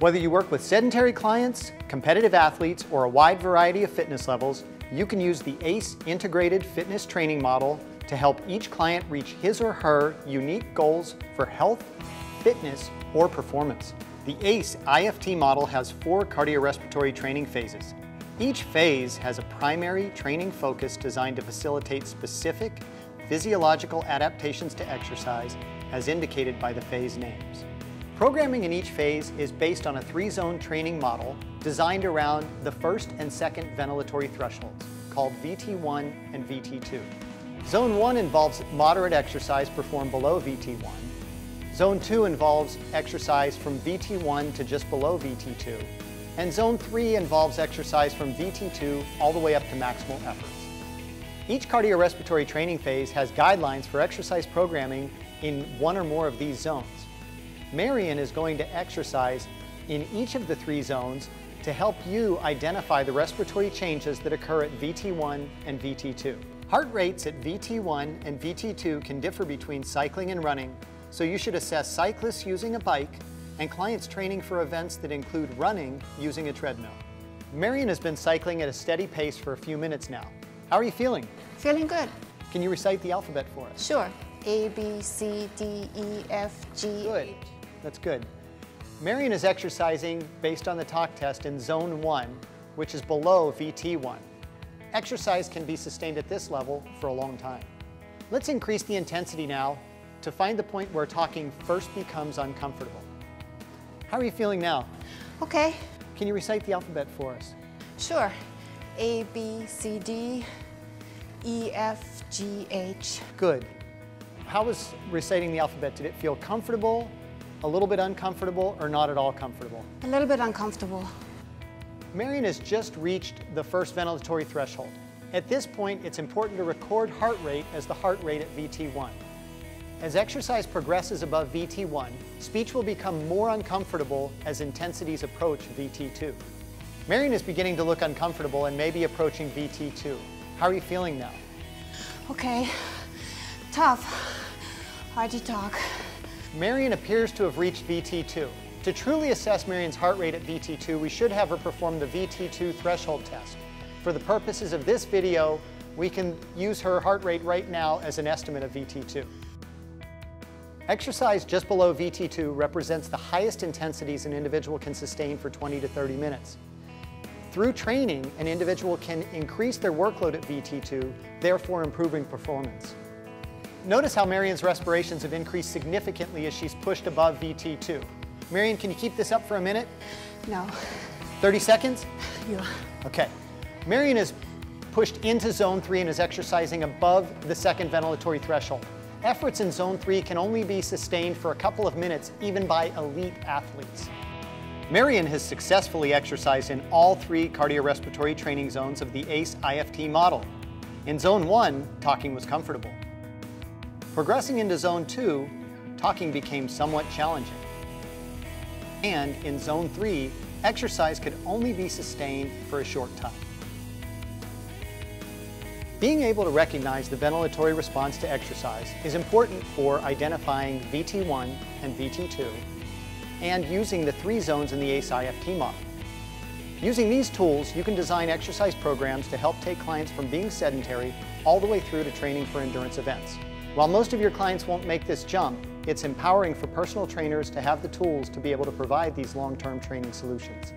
Whether you work with sedentary clients, competitive athletes, or a wide variety of fitness levels, you can use the ACE Integrated Fitness Training Model to help each client reach his or her unique goals for health, fitness, or performance. The ACE IFT model has four cardiorespiratory training phases. Each phase has a primary training focus designed to facilitate specific physiological adaptations to exercise as indicated by the phase names. Programming in each phase is based on a three-zone training model designed around the first and second ventilatory thresholds, called VT1 and VT2. Zone 1 involves moderate exercise performed below VT1. Zone 2 involves exercise from VT1 to just below VT2. And Zone 3 involves exercise from VT2 all the way up to maximal efforts. Each cardiorespiratory training phase has guidelines for exercise programming in one or more of these zones. Marion is going to exercise in each of the three zones to help you identify the respiratory changes that occur at VT1 and VT2. Heart rates at VT1 and VT2 can differ between cycling and running, so you should assess cyclists using a bike and clients training for events that include running using a treadmill. Marion has been cycling at a steady pace for a few minutes now. How are you feeling? Feeling good. Can you recite the alphabet for us? Sure. A, B, C, D, E, F, G, Good. That's good. Marion is exercising based on the talk test in zone one, which is below VT1. Exercise can be sustained at this level for a long time. Let's increase the intensity now to find the point where talking first becomes uncomfortable. How are you feeling now? Okay. Can you recite the alphabet for us? Sure. A, B, C, D, E, F, G, H. Good. How was reciting the alphabet? Did it feel comfortable, a little bit uncomfortable, or not at all comfortable? A little bit uncomfortable. Marion has just reached the first ventilatory threshold. At this point, it's important to record heart rate as the heart rate at VT1. As exercise progresses above VT1, speech will become more uncomfortable as intensities approach VT2. Marion is beginning to look uncomfortable and may be approaching VT2. How are you feeling now? Okay. Tough. Hard to talk. Marion appears to have reached VT2. To truly assess Marion's heart rate at VT2, we should have her perform the VT2 threshold test. For the purposes of this video, we can use her heart rate right now as an estimate of VT2. Exercise just below VT2 represents the highest intensities an individual can sustain for 20 to 30 minutes. Through training, an individual can increase their workload at VT2, therefore improving performance. Notice how Marion's respirations have increased significantly as she's pushed above VT2. Marion, can you keep this up for a minute? No. 30 seconds? Yeah. Okay. Marion is pushed into zone three and is exercising above the second ventilatory threshold. Efforts in zone three can only be sustained for a couple of minutes, even by elite athletes. Marion has successfully exercised in all three cardiorespiratory training zones of the ACE IFT model. In zone one, talking was comfortable. Progressing into zone two, talking became somewhat challenging. And in zone three, exercise could only be sustained for a short time. Being able to recognize the ventilatory response to exercise is important for identifying VT1 and VT2 and using the three zones in the ACE IFT model. Using these tools, you can design exercise programs to help take clients from being sedentary all the way through to training for endurance events. While most of your clients won't make this jump, it's empowering for personal trainers to have the tools to be able to provide these long-term training solutions.